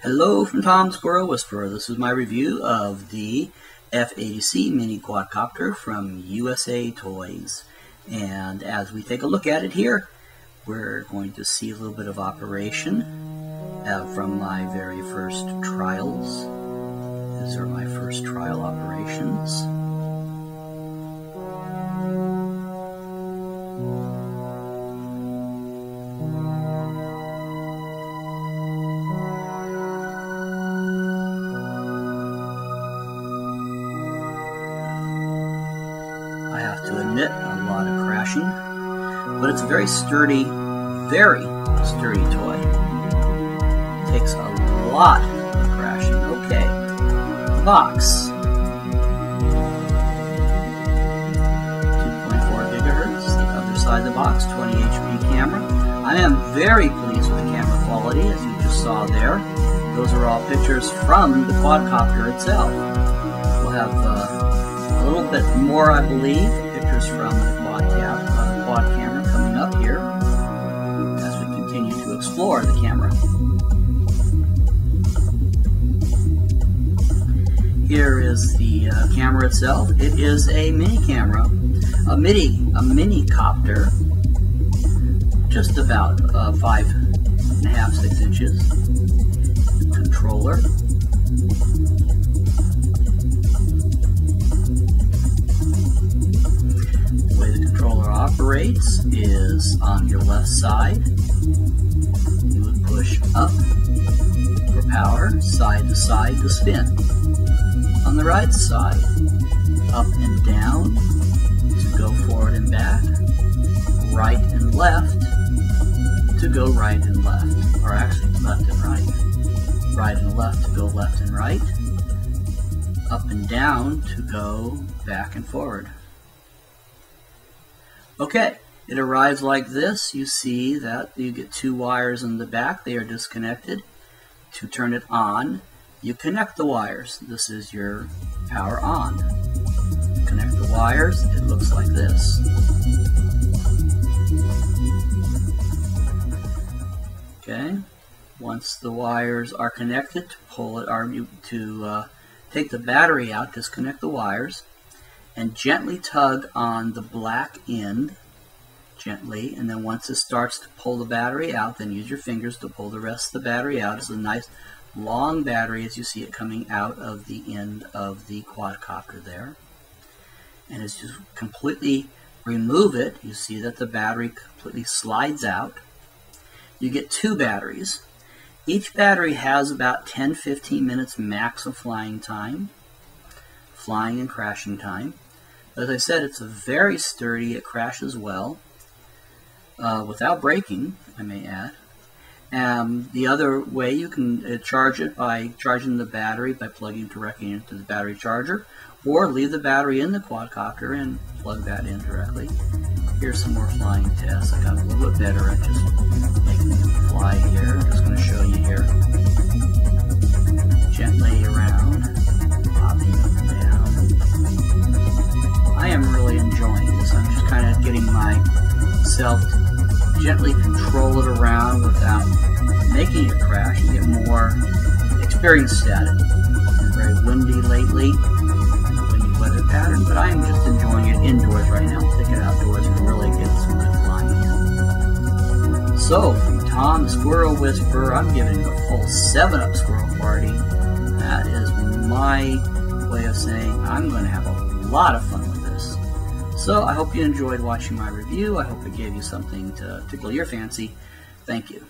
Hello from Tom Squirrel Whisperer. This is my review of the F-80C mini quadcopter from USA Toyz. And as we take a look at it here, we're going to see a little bit of operation uh, from my very first trials. These are my first trial operations. Have to admit, a lot of crashing, but it's a very sturdy, very sturdy toy. takes a lot of crashing. Okay, box. 2.4 gigahertz. The other side of the box, 20 HP camera. I am very pleased with the camera quality, as you just saw there. Those are all pictures from the quadcopter itself. We'll have uh, a little bit more, I believe, pictures from the quad, uh, quad camera coming up here as we continue to explore the camera. Here is the uh, camera itself. It is a mini camera, a mini, a mini copter, just about uh, five and a half, six inches. Controller. Is on your left side. You would push up for power, side to side to spin. On the right side, up and down to go forward and back, right and left to go right and left, or actually left and right, right and left to go left and right, up and down to go back and forward. Okay, it arrives like this. You see that you get two wires in the back. They are disconnected. To turn it on, you connect the wires. This is your power on. Connect the wires. It looks like this. Okay. Once the wires are connected, to pull it, or to uh, take the battery out, disconnect the wires and gently tug on the black end gently and then once it starts to pull the battery out then use your fingers to pull the rest of the battery out. It's a nice long battery as you see it coming out of the end of the quadcopter there. And as you completely remove it you see that the battery completely slides out. You get two batteries. Each battery has about 10-15 minutes max of flying time flying and crashing time as I said, it's a very sturdy. It crashes well uh, without breaking, I may add. Um, the other way you can uh, charge it by charging the battery by plugging directly into the battery charger, or leave the battery in the quadcopter and plug that in directly. Here's some more flying tests. I got a little bit better at just making it fly here. I'm just going to show you here. Gently around, gently control it around without making it crash get more experience at it. It's very windy lately, windy weather pattern, but I am just enjoying it indoors right now. Take it outdoors and really get some good flying in. So, from Tom Squirrel Whisperer, I'm giving a full 7-Up Squirrel Party. That is my way of saying I'm going to have a lot of fun. So I hope you enjoyed watching my review. I hope it gave you something to tickle your fancy. Thank you.